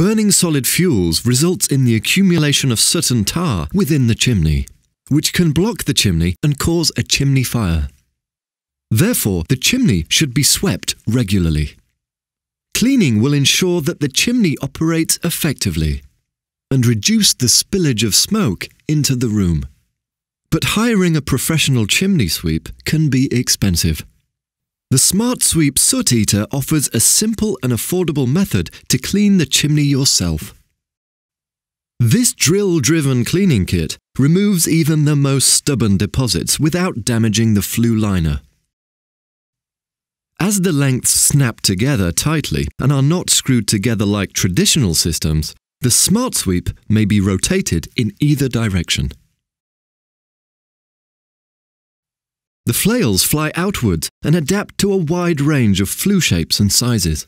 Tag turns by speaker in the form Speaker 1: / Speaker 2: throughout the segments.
Speaker 1: Burning solid fuels results in the accumulation of soot and tar within the chimney, which can block the chimney and cause a chimney fire. Therefore, the chimney should be swept regularly. Cleaning will ensure that the chimney operates effectively and reduce the spillage of smoke into the room. But hiring a professional chimney sweep can be expensive. The Smart Sweep Soot Eater offers a simple and affordable method to clean the chimney yourself. This drill-driven cleaning kit removes even the most stubborn deposits without damaging the flue liner. As the lengths snap together tightly and are not screwed together like traditional systems, the Smart Sweep may be rotated in either direction. The flails fly outwards and adapt to a wide range of flue shapes and sizes.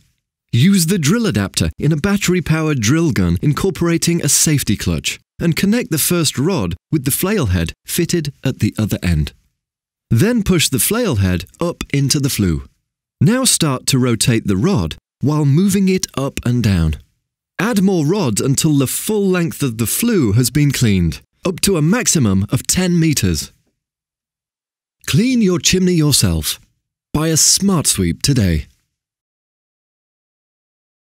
Speaker 1: Use the drill adapter in a battery-powered drill gun incorporating a safety clutch and connect the first rod with the flail head fitted at the other end. Then push the flail head up into the flue. Now start to rotate the rod while moving it up and down. Add more rods until the full length of the flue has been cleaned, up to a maximum of 10 meters. Clean your chimney yourself. Buy a Smart Sweep today.